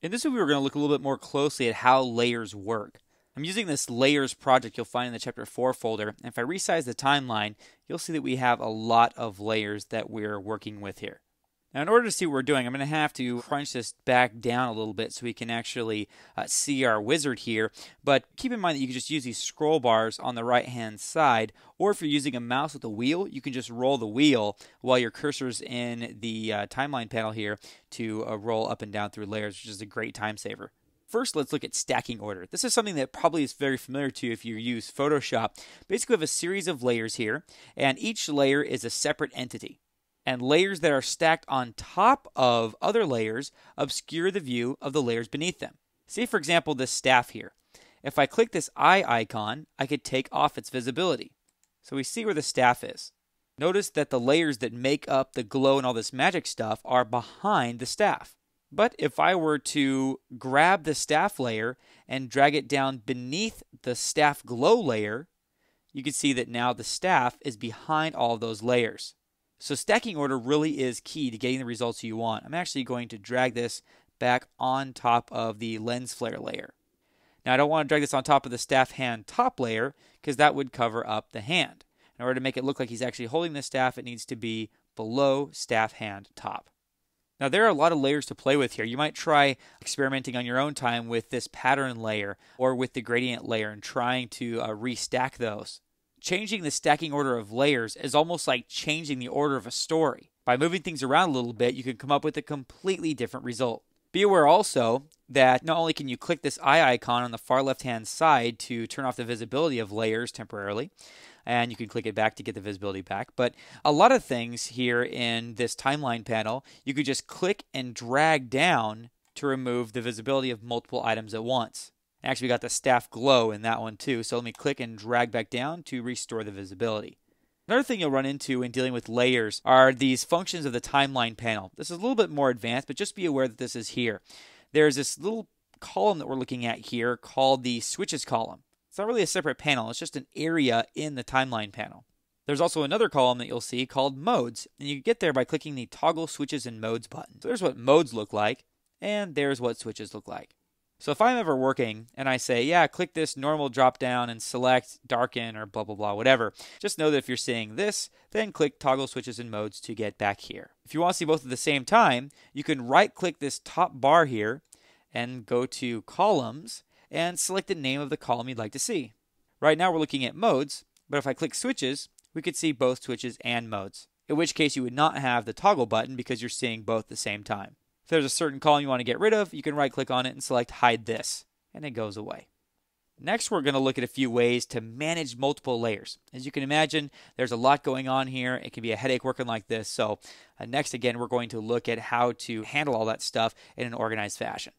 In this video, we're going to look a little bit more closely at how layers work. I'm using this layers project you'll find in the chapter 4 folder. And if I resize the timeline, you'll see that we have a lot of layers that we're working with here. Now, in order to see what we're doing, I'm going to have to crunch this back down a little bit so we can actually uh, see our wizard here. But keep in mind that you can just use these scroll bars on the right hand side, or if you're using a mouse with a wheel, you can just roll the wheel while your cursor's in the uh, timeline panel here to uh, roll up and down through layers, which is a great time saver. First, let's look at stacking order. This is something that probably is very familiar to you if you use Photoshop. Basically, we have a series of layers here, and each layer is a separate entity and layers that are stacked on top of other layers obscure the view of the layers beneath them. See, for example, this staff here. If I click this eye icon, I could take off its visibility. So we see where the staff is. Notice that the layers that make up the glow and all this magic stuff are behind the staff. But if I were to grab the staff layer and drag it down beneath the staff glow layer, you can see that now the staff is behind all those layers. So stacking order really is key to getting the results you want. I'm actually going to drag this back on top of the lens flare layer. Now I don't want to drag this on top of the staff hand top layer because that would cover up the hand. In order to make it look like he's actually holding the staff, it needs to be below staff hand top. Now there are a lot of layers to play with here. You might try experimenting on your own time with this pattern layer or with the gradient layer and trying to uh, restack those changing the stacking order of layers is almost like changing the order of a story. By moving things around a little bit, you can come up with a completely different result. Be aware also that not only can you click this eye icon on the far left hand side to turn off the visibility of layers temporarily, and you can click it back to get the visibility back, but a lot of things here in this timeline panel, you could just click and drag down to remove the visibility of multiple items at once. Actually, we got the staff glow in that one too. So let me click and drag back down to restore the visibility. Another thing you'll run into in dealing with layers are these functions of the timeline panel. This is a little bit more advanced, but just be aware that this is here. There's this little column that we're looking at here called the switches column. It's not really a separate panel, it's just an area in the timeline panel. There's also another column that you'll see called modes, and you get there by clicking the toggle switches and modes button. So there's what modes look like, and there's what switches look like. So if I'm ever working and I say, yeah, click this normal drop down and select darken or blah, blah, blah, whatever, just know that if you're seeing this, then click toggle switches and modes to get back here. If you want to see both at the same time, you can right click this top bar here and go to columns and select the name of the column you'd like to see. Right now we're looking at modes, but if I click switches, we could see both switches and modes, in which case you would not have the toggle button because you're seeing both at the same time. If there's a certain column you want to get rid of, you can right click on it and select hide this, and it goes away. Next, we're going to look at a few ways to manage multiple layers. As you can imagine, there's a lot going on here. It can be a headache working like this. So, uh, next, again, we're going to look at how to handle all that stuff in an organized fashion.